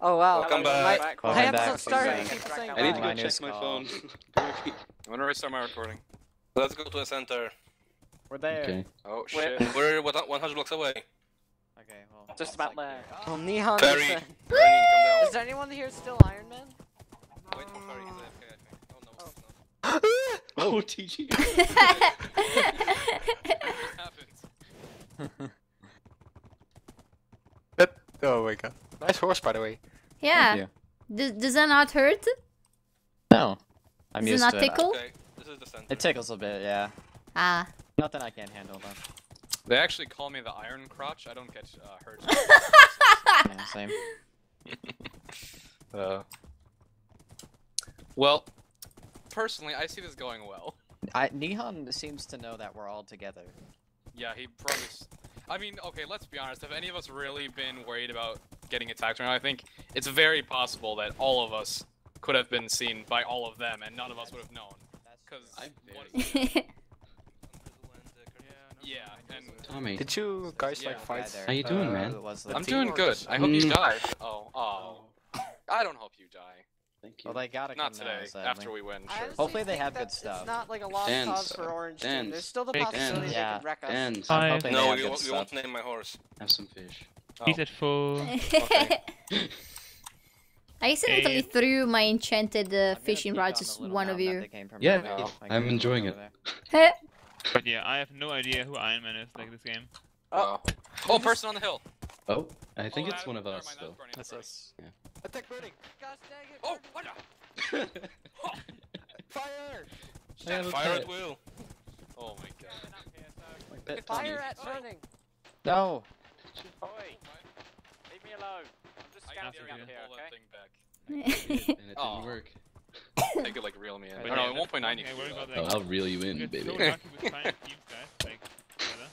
Oh wow. Welcome My- back. My, Welcome episode back. started. Welcome Keep back. saying I need to go Minus check my call. phone. I'm gonna restart my recording. Let's go to the center. We're there. Okay. Oh We're, shit. we're what- 100 blocks away. Okay, well. Just about oh, there. Oh, Neon. Fairy, is Fairy, there- come Is there anyone here still Iron Man? Wait, oh, Fairy, he's AFK, I think. Oh no, it's not. Oh, TG. What happened? That, oh my god. Nice horse, by the way. yeah. Does, does that not hurt? No. I'm Does it used not to it. tickle? Okay, this is the center. It tickles a bit, yeah. Ah. Nothing I can't handle though. They actually call me the Iron Crotch. I don't get uh, hurt. Yeah, same. uh, well, personally, I see this going well. I Nihon seems to know that we're all together. Yeah, he probably. S- I mean, okay, let's be honest. Have any of us really been worried about getting attacked right now? I think it's very possible that all of us could have been seen by all of them, and none of us would have known. Because I- what? Yeah, and Tommy. Did you guys Yeah, like fight? How you doing, uh, man? I'm doing good. I hope you Mm. die. Oh, oh. I don't hope you die. Thank you. Well, they gotta Not come now, today. sadly. After we win, sure. honestly Hopefully they think have good stuff. It's not like a lost Dance. cause for Orange Team. Dance. There's still the Big possibility dance. they Yeah. could wreck us. And I'm hoping they No, have we, good won't- we won't name my horse. have some fish. He's at full. I accidentally threw my enchanted uh, I'm gonna fishing peek rods on as the little one of you. they came from Yeah, earlier. no, I can I'm enjoying it. But yeah, I have no idea who Iron Man is like this game. Oh, oh, person on the hill. Oh, I think Oh, it's that- one of us, though. That's Bernie, That's Bernie. us. Attack burning! Gosh dang it. Oh, Burning. what the? Fire! I have Fire at will. Oh my god. My pet Fire at burning. No. Oi! Leave me alone. I'm just I scouting up to here, pull okay? thing back. and it didn't oh. work. They could like reel me in. But Oh no, yeah, in that's 1.9 one you I can worry do about, that. Oh, like, I'll reel you You in, baby. so lucky with finding teams, guys. Like, together.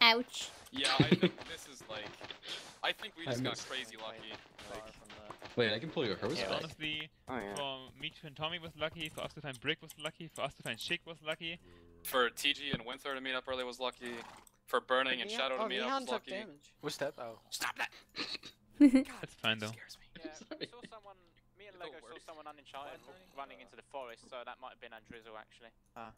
Ouch. Yeah, I think this is like. I think we I just got crazy lucky. Like, Wait, I can pull your horse Yeah, back. honestly, oh yeah. for me to find Tommy was lucky, for us to find Brick was lucky, for us to find Chick was lucky. For TG and Winther to meet up early was lucky. For Burning and Neon- Shadow to oh, meet Neon up was lucky. damage. Who's that? Oh. Stop that! That's fine though. Scares me. Yeah, we Sorry. saw someone. Me and It'll Lego saw someone unenchanted running into the forest, so that might have been Andrizzle actually. Ah.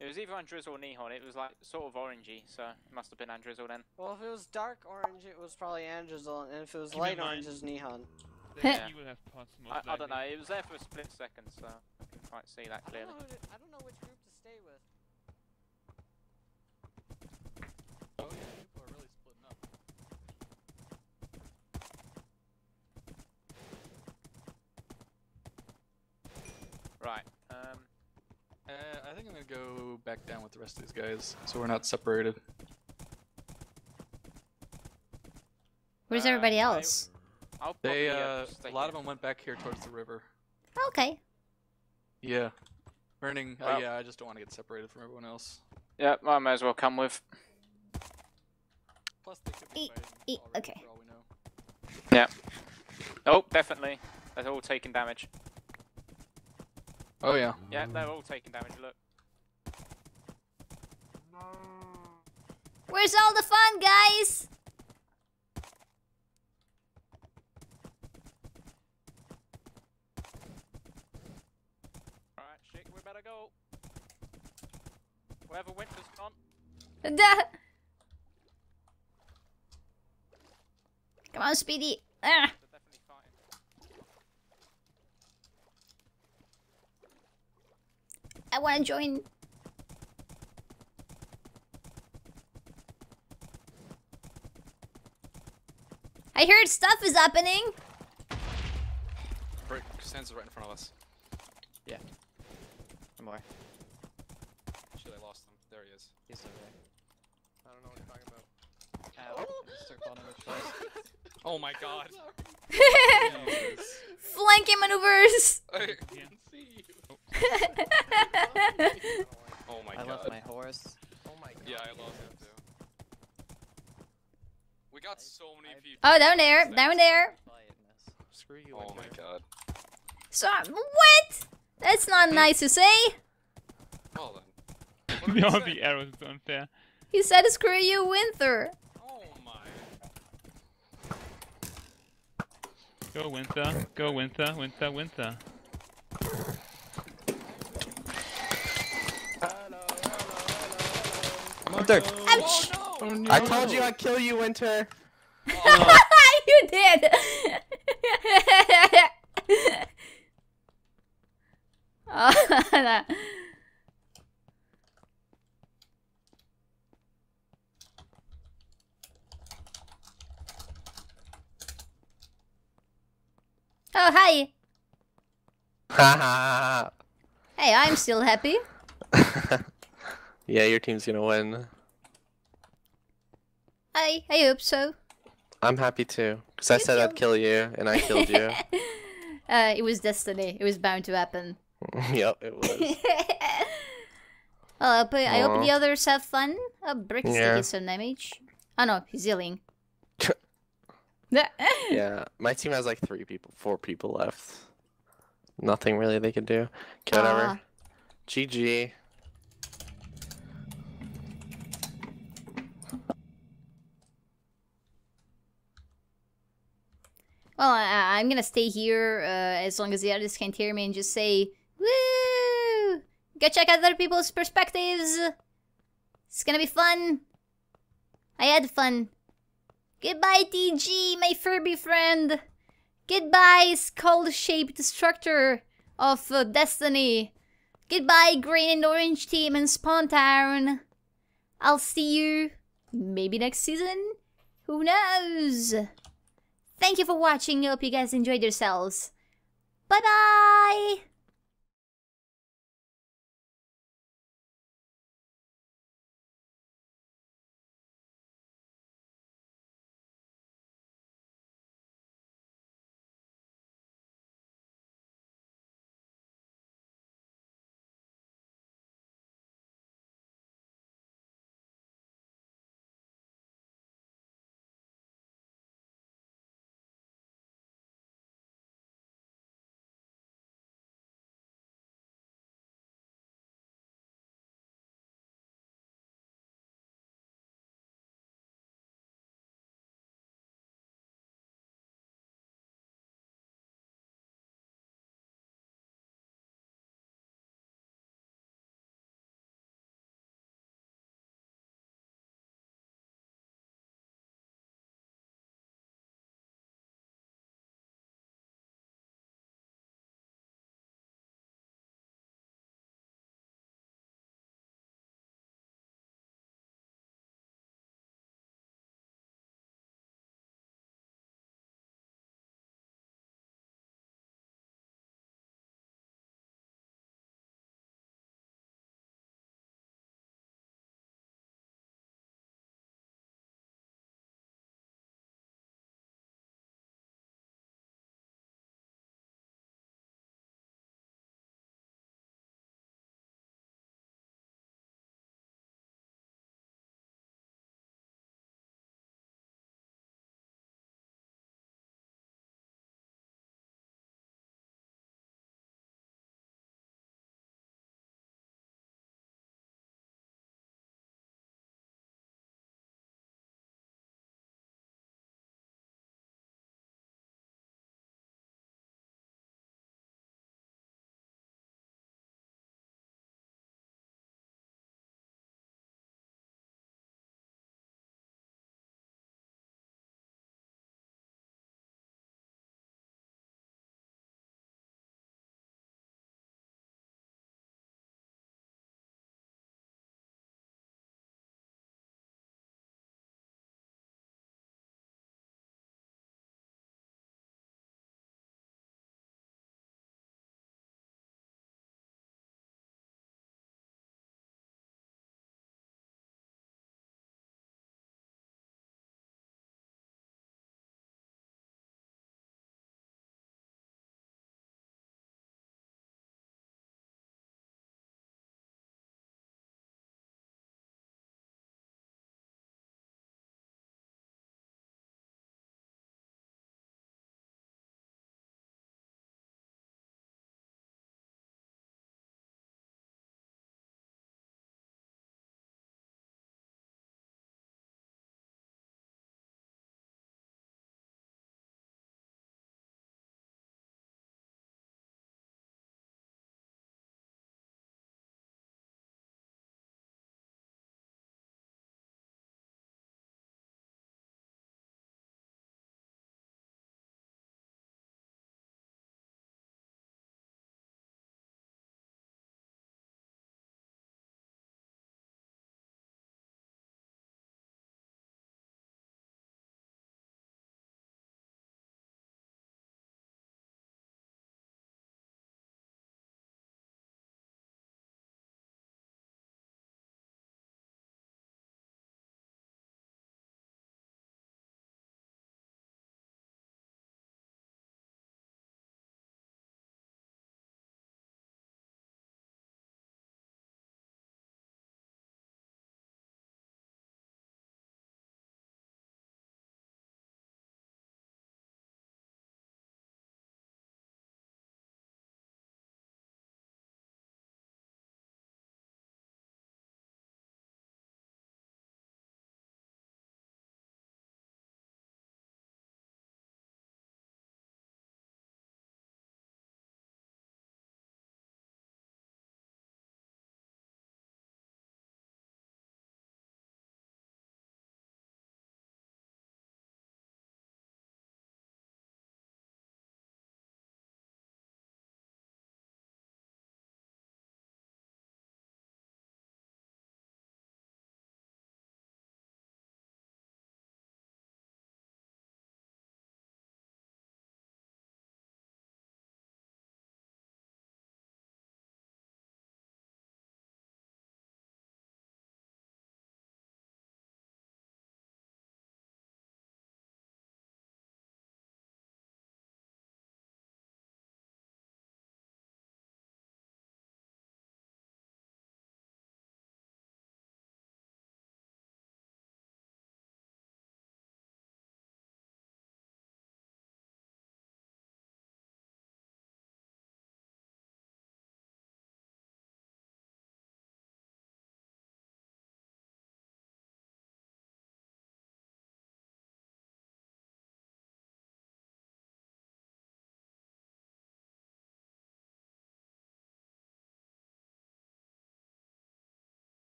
It was either Andrizzle or Nihon. It was like sort of orangey, so it must have been Andrizzle then. Well, if it was dark orange, it was probably Andrizzle, and if it was Keep light orange, it's Neon. Then Yeah. he will have pots most I, I don't know. It was there for a split second, so I can't quite see that I don't, clearly. know to, I don't know which group to stay with. Oh yeah, people are really splitting up. Right. Um. Uh, I think I'm gonna go back down with the rest of these guys, so we're not separated. Where's Uh, everybody I- else? I'll They, uh, stay a lot of them went back here towards the river. Okay. Yeah. Burning. Oh Well- yeah, I just don't want to get separated from everyone else. Yeah, I may as well come with. Plus, they could be E- e- already, okay. for all we know. Oh, definitely. They're all taking damage. Oh yeah. Yeah, they're all taking damage. Look. Where's all the fun, guys? Shit, we go. Wherever Winther's gone. Duh. Come on, Speedy. Ah. They're definitely fighting. I want to join. I heard stuff is happening. Brick stands right in front of us. Some more. Shit, I lost him. There he is. He's over there. I don't know what you're talking about. Ow. Oh. Mr. Oh my god. Flanking maneuvers. I Yeah. can see you. Oh my god. I god. left my horse. Oh my god. Yeah, I lost him too. We got so many people. Oh, down there, down there. Screw you. Oh my god. So what? That's not nice to say. Well then. What did he Beyond say? the arrows, it's unfair. He said, "Screw you, Winther." Oh my. Go winter, go winter, winter, winter. Winther. Ouch! Oh, I told you I'd kill you, Winther. you did! oh, that- Oh, hi! Haha. Hey, I'm still happy. yeah, your team's gonna win. I, I hope so. I'm happy too, because I said I'd kill you, and I killed you. uh, it was destiny. It was bound to happen. yep, it was. well, I hope, I hope the others have fun. Oh, Brick is Yeah. taking some damage. Oh no, he's healing. Yeah, my team has like three people, four people left. Nothing really they can do. Okay, whatever. GG. Well, I, I'm gonna stay here uh, as long as the others can't hear me and just say, "Woo! Go check out other people's perspectives. It's gonna be fun. I had fun. Goodbye, TG, my Furby friend. Goodbye, skull-shaped structure of uh, destiny. Goodbye, green and orange team in Spawn Town. I'll see you maybe next season. Who knows? Thank you for watching. I Hope you guys enjoyed yourselves. Bye bye!